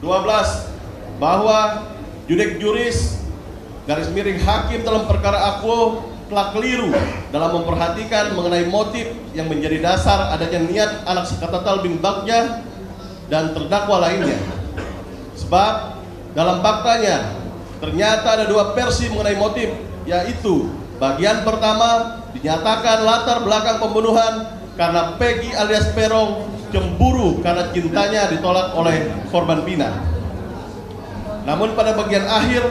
12 bahwa judek juris garis miring hakim dalam perkara aku telah keliru dalam memperhatikan mengenai motif yang menjadi dasar adanya niat anak sekatatal bin Bagja dan terdakwa lainnya. Sebab dalam faktanya ternyata ada dua versi mengenai motif yaitu bagian pertama dinyatakan latar belakang pembunuhan karena Peggy alias Perong cemburu karena cintanya ditolak oleh korban Pina. Namun pada bagian akhir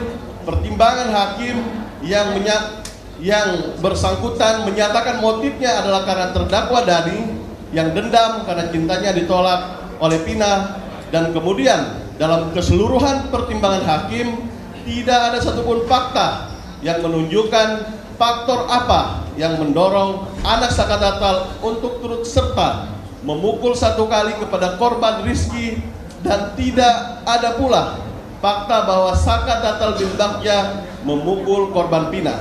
pertimbangan hakim yang menyak yang bersangkutan menyatakan motifnya adalah karena terdakwa Dani yang dendam karena cintanya ditolak oleh Pina dan kemudian dalam keseluruhan pertimbangan hakim tidak ada satupun fakta yang menunjukkan faktor apa yang mendorong anak Sakatatal untuk turut serta memukul satu kali kepada korban Rizky dan tidak ada pula fakta bahwa Sakatatal bin Bagja memukul korban Pina.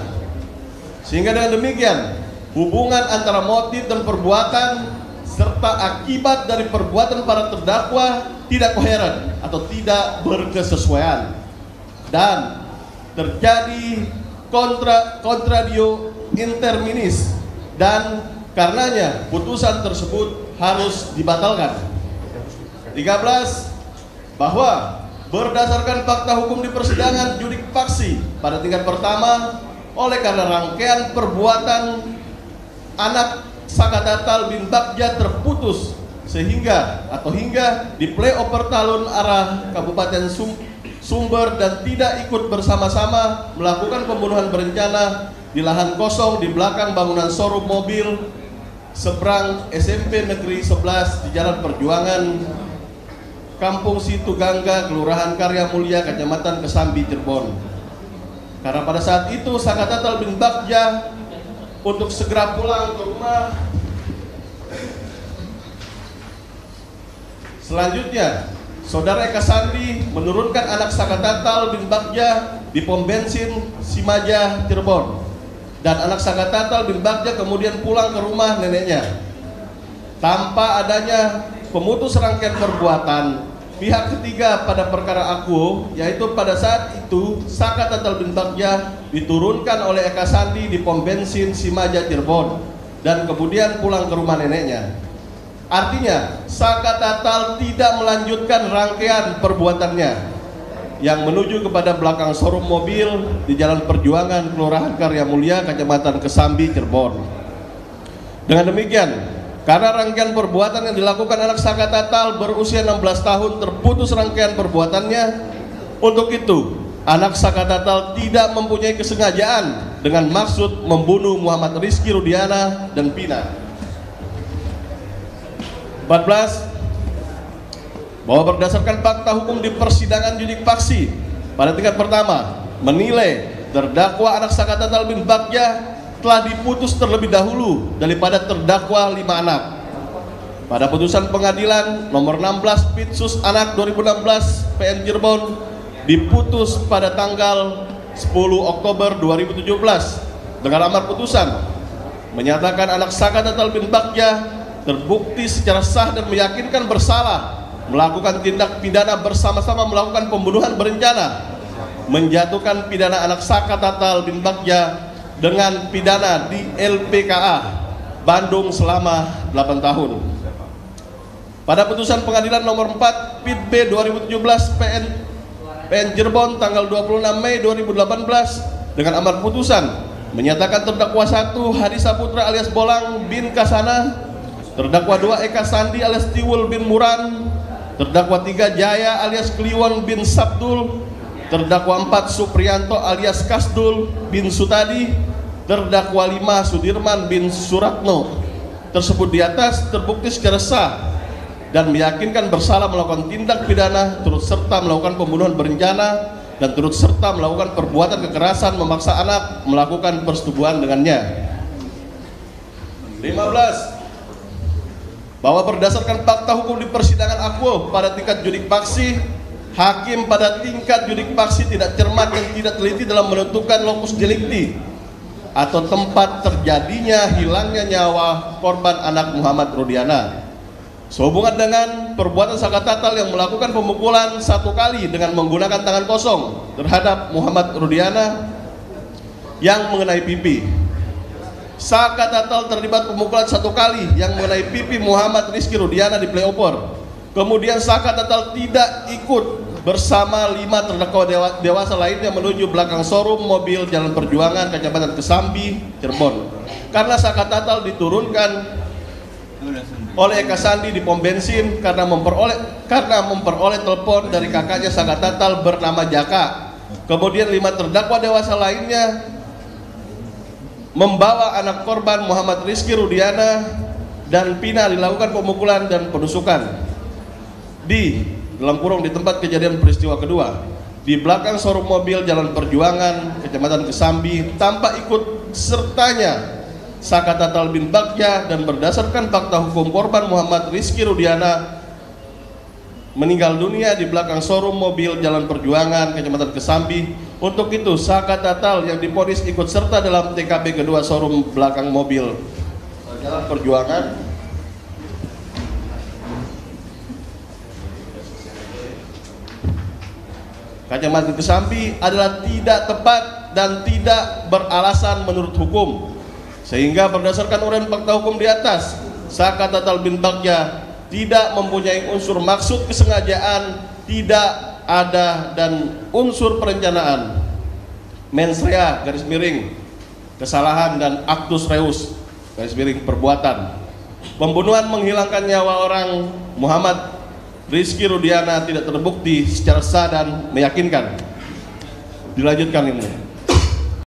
Sehingga dengan demikian, hubungan antara motif dan perbuatan serta akibat dari perbuatan para terdakwa tidak koheren atau tidak berkesesuaian dan terjadi kontra kontradio interminis dan karenanya putusan tersebut harus dibatalkan. 13 bahwa berdasarkan fakta hukum di persidangan judik faksi pada tingkat pertama oleh karena rangkaian perbuatan anak Sakadatal bin Bagja terputus sehingga atau hingga di playover talun arah Kabupaten Sum, Sumber dan tidak ikut bersama-sama melakukan pembunuhan berencana di lahan kosong di belakang bangunan showroom mobil seberang SMP Negeri 11 di Jalan Perjuangan Kampung Situ Gangga, Kelurahan Karya Mulia, Kecamatan Kesambi, Cirebon. Karena pada saat itu Sakatatal bin Bagja untuk segera pulang ke rumah. Selanjutnya, Saudara Eka Sandi menurunkan anak Sakatatal bin Bagja di pom bensin Simaja Cirebon. Dan anak Sakatatal bin Bagja kemudian pulang ke rumah neneknya. Tanpa adanya pemutus rangkaian perbuatan pihak ketiga pada perkara aku yaitu pada saat itu Saka Tatal bin Bagja diturunkan oleh Eka Sandi di pom bensin Simaja Cirebon dan kemudian pulang ke rumah neneknya. Artinya Saka Tatal tidak melanjutkan rangkaian perbuatannya yang menuju kepada belakang showroom mobil di Jalan Perjuangan Kelurahan Karya Mulia Kecamatan Kesambi Cirebon. Dengan demikian, karena rangkaian perbuatan yang dilakukan anak Saka Tatal berusia 16 tahun terputus rangkaian perbuatannya. Untuk itu, anak Saka Tatal tidak mempunyai kesengajaan dengan maksud membunuh Muhammad Rizky Rudiana dan Pina. 14 bahwa berdasarkan fakta hukum di persidangan judik faksi pada tingkat pertama menilai terdakwa anak Saka Tatal bin Bagja telah diputus terlebih dahulu daripada terdakwa lima anak. Pada putusan pengadilan nomor 16 Pitsus Anak 2016 PN Cirebon diputus pada tanggal 10 Oktober 2017 dengan amar putusan menyatakan anak Saka Tatal bin Bagja terbukti secara sah dan meyakinkan bersalah melakukan tindak pidana bersama-sama melakukan pembunuhan berencana menjatuhkan pidana anak Saka Tatal bin Bagja dengan pidana di LPKA Bandung selama 8 tahun. Pada putusan pengadilan nomor 4 PIT B 2017 PN PN Cirebon tanggal 26 Mei 2018 dengan amar putusan menyatakan terdakwa 1 Hadi Saputra alias Bolang bin Kasana, terdakwa 2 Eka Sandi alias Tiwul bin Muran, terdakwa 3 Jaya alias Kliwon bin Sabdul, terdakwa 4 Suprianto alias Kasdul bin Sutadi, terdakwa 5 Sudirman bin Suratno. Tersebut di atas terbukti secara sah dan meyakinkan bersalah melakukan tindak pidana turut serta melakukan pembunuhan berencana dan turut serta melakukan perbuatan kekerasan memaksa anak melakukan persetubuhan dengannya. 15 bahwa berdasarkan fakta hukum di persidangan aku pada tingkat judik faksi hakim pada tingkat judik faksi tidak cermat dan tidak teliti dalam menentukan lokus delikti atau tempat terjadinya hilangnya nyawa korban anak Muhammad Rudiana Sehubungan dengan perbuatan Saka Tatal yang melakukan pemukulan satu kali dengan menggunakan tangan kosong terhadap Muhammad Rudiana yang mengenai pipi. Saka Tatal terlibat pemukulan satu kali yang mengenai pipi Muhammad Rizky Rudiana di playoper. Kemudian Saka Tatal tidak ikut bersama lima terdakwa dewa, dewasa lainnya menuju belakang showroom mobil Jalan Perjuangan Kecamatan Kesambi, Cirebon. Karena Saka Tatal diturunkan oleh Eka Sandi di pom bensin karena memperoleh karena memperoleh telepon dari kakaknya Saka Tatal bernama Jaka. Kemudian lima terdakwa dewasa lainnya membawa anak korban Muhammad Rizky Rudiana dan Pina dilakukan pemukulan dan penusukan di dalam kurung di tempat kejadian peristiwa kedua. Di belakang showroom mobil Jalan Perjuangan Kecamatan Kesambi tanpa ikut sertanya Saka Tatal bin Bagja dan berdasarkan fakta hukum korban Muhammad Rizky Rudiana meninggal dunia di belakang showroom mobil Jalan Perjuangan Kecamatan Kesambi. Untuk itu Saka Tatal yang diponis ikut serta dalam TKP kedua showroom belakang mobil Jalan Perjuangan Kecamatan Kesambi adalah tidak tepat dan tidak beralasan menurut hukum sehingga berdasarkan uraian fakta hukum di atas Saka Tatal bin Bagja tidak mempunyai unsur maksud kesengajaan tidak ada dan unsur perencanaan mens rea garis miring kesalahan dan actus reus garis miring perbuatan pembunuhan menghilangkan nyawa orang Muhammad Rizky Rudiana tidak terbukti secara sah dan meyakinkan. Dilanjutkan ini.